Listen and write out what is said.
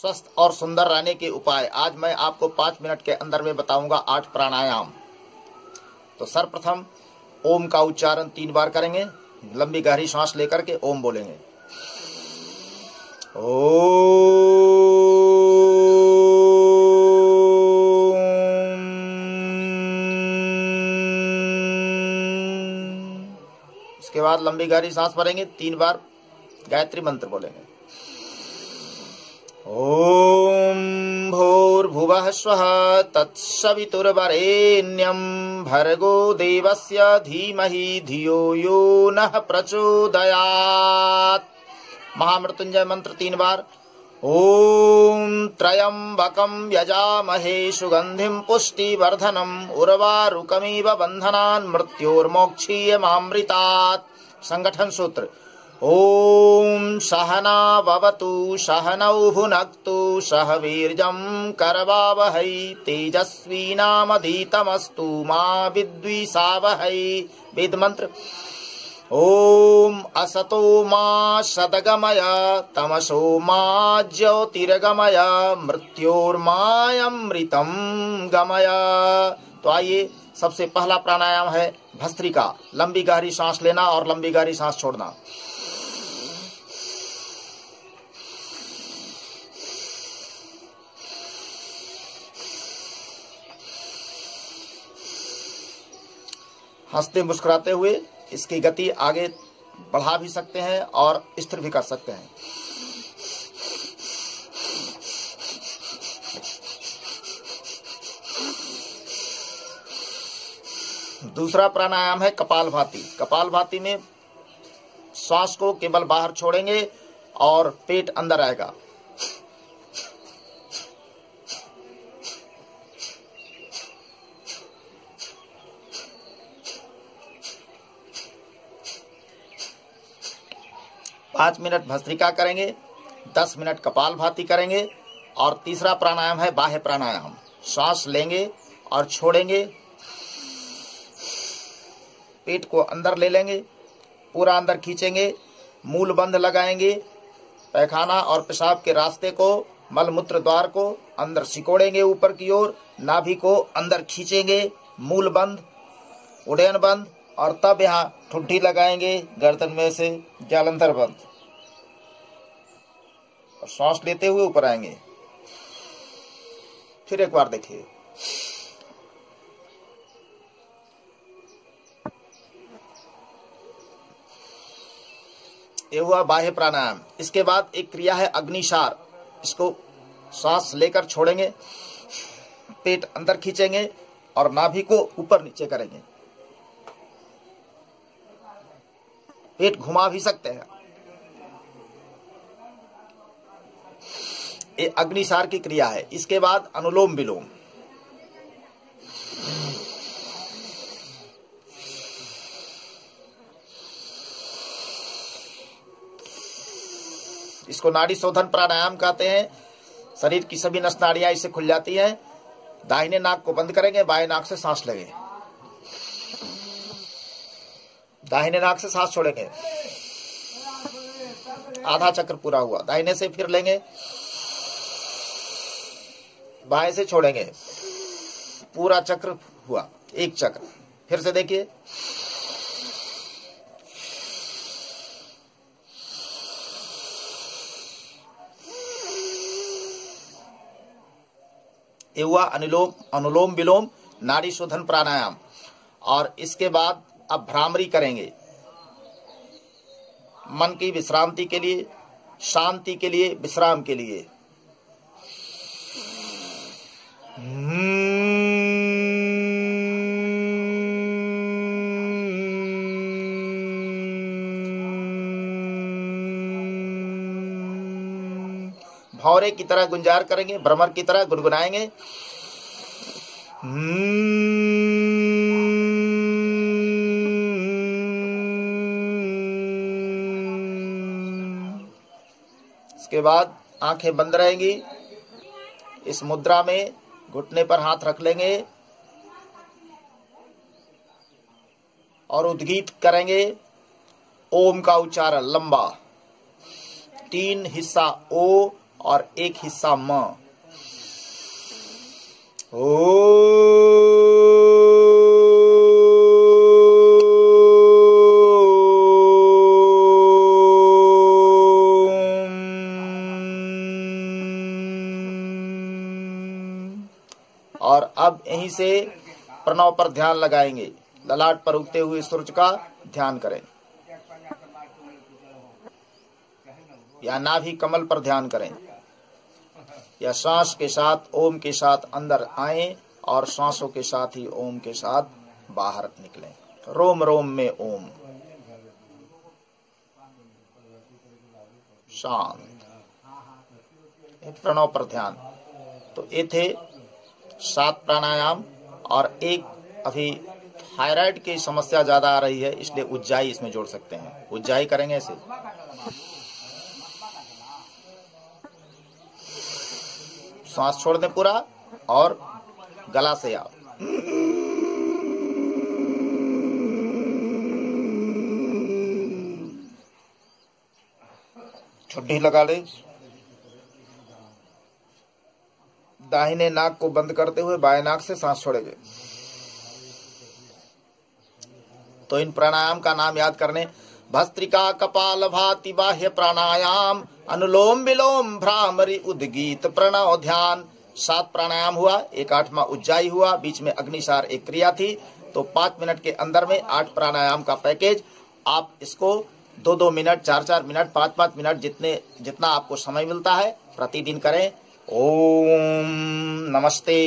स्वस्थ और सुंदर रहने के उपाय। आज मैं आपको पाँच मिनट के अंदर में बताऊँगा आठ प्राणायाम। तो सर्वप्रथम, ओम का उच्चारण तीन बार करेंगे। लंबी गहरी सांस लेकर के ओम बोलेंगे। ओ उसके बाद लंबी गहरी सांस भरेंगे, तीन बार। गायत्री मंत्र बोलेंगे। ॐ भूर्भुवः स्वः तत्सवितुर्वरेण्यं भर्गो देवस्य धीमहि धियो यो नः प्रचोदयात्। महामृत्युंजय मंत्र तीन बार ॐ त्र्यम्बकं यजामहे सुगन्धिं पुष्टिवर्धनम् उर्वारुकमिव बन्धनान् मृत्योर्मोक्षीयमामृतात्। संगठन सूत्र ॐ सहनावतु सहनौ भुनक्तु सह वीर्यं करवावहै तेजस्वीनामधीतमस्तु मा विद्विषावहै। वेदमन्त्र। ॐ असतो मा सदगमय, तमसो मा ज्योतिर्गमय, मृत्योर्मायमृतं गमय। तो आइए, सबसे पहला प्राणायाम है भस्त्रिका। लंबी गहरी सांस लेना और लंबी गहरी सांस छोड़ना। हँसते मुस्कुराते हुए इसकी गति आगे बढ़ा भी सकते हैं और स्थिर भी कर सकते हैं। दूसरा प्राणायाम है कपाल भाती। कपाल भाती में श्वास को केवल बाहर छोड़ेंगे और पेट अंदर आएगा। पाँच मिनट भस्त्रिका करेंगे, दस मिनट कपाल भाती करेंगे, और तीसरा प्राणायाम है बाह्य प्राणायाम। श्वास लेंगे और छोड़ेंगे पेट को अंदर ले लेंगे, पूरा अंदर खींचेंगे, मूल बंद लगाएँगे, पैखाना और पेशाब के रास्ते को मल मूत्र द्वार को अंदर सिकोड़ेंगे ऊपर की ओर, नाभि को अंदर खींचेंगे, मूल बंद उड़यन बंद और तब यहाँ ठुड्डी लगाएँगे गर्दन में से जालंधर बंद। और सांस लेते हुए ऊपर आएँगे। फिर एक बार देखिए। ये हुआ बाह्य प्राणायाम। इसके बाद एक क्रिया है अग्निसार। इसको सांस लेकर छोड़ेंगे, पेट अंदर खींचेंगे और नाभि को ऊपर नीचे करेंगे। पेट घुमा भी सकते हैं। ये अग्निसार की क्रिया है। इसके बाद अनुलोम विलोम। इसको नाड़ी शोधन प्राणायाम कहते हैं। शरीर की सभी नस नाड़ियाँ इससे खुल जाती हैं। दाहिने नाक को बंद करेंगे, बाएँ नाक से सांस लेंगे। दाहिने नाक से सांस छोड़ेंगे। आधा चक्र पूरा हुआ। दाहिने से फिर लेंगे। बाएँ से छोड़ेंगे। पूरा चक्र हुआ। एक चक्र। फिर से देखिए। ये हुआ अनुलोम अनुलोम विलोम नाड़ी शोधन प्राणायाम। और इसके बाद अब भ्रामरी करेंगे। मन की विश्रांति के लिए, शांति के लिए, विश्राम के लिए। भौरे की तरह गुंजार करेंगे, भ्रमर की तरह गुनगुनाएँगे। इसके बाद आँखें बंद रहेंगी। इस मुद्रा में घुटने पर हाथ रख लेंगे और उद्गीत करेंगे, ओम का उच्चारण लंबा। तीन हिस्सा ओ और एक हिस्सा म। ओ यहीं से प्रणव पर ध्यान लगाएँगे। ललाट पर उगते हुए सूर्य का ध्यान करें। या नाभि कमल पर ध्यान करें। या श्वास के साथ, ओम के साथ अंदर आए और श्वासों के साथ ही ओम के साथ बाहर निकलें। रोम रोम में ओम। शांत। प्रणव पर ध्यान। तो ये थे सात प्राणायाम और एक अभी थायराइड की समस्या ज़्यादा आ रही है, इसलिए उज्जाई इसमें जोड़ सकते हैं। उज्जाई करेंगे इसे। श्वास छोड़ दें पूरा और गला से आओ। छुट्टी लगा ले। दाहिने नाक को बंद करते हुए बाएँ नाक से सांस छोड़ेंगे तो इन प्राणायाम का नाम याद करने। भस्त्रिका कपाल भाति बाह्य प्राणायाम, अनुलोम विलोम भ्रामरी उद्गीत प्रणव ध्यान। सात प्राणायाम हुआ, एक आठवा उज्जाई हुआ, बीच में अग्निसार एक क्रिया थी। तो पाँच मिनट के अंदर में आठ प्राणायाम का पैकेज। आप इसको दो दो मिनट चार चार मिनट पाँच पाँच मिनट जितने, जितना आपको समय मिलता है, प्रतिदिन करें। ओम नमस्ते।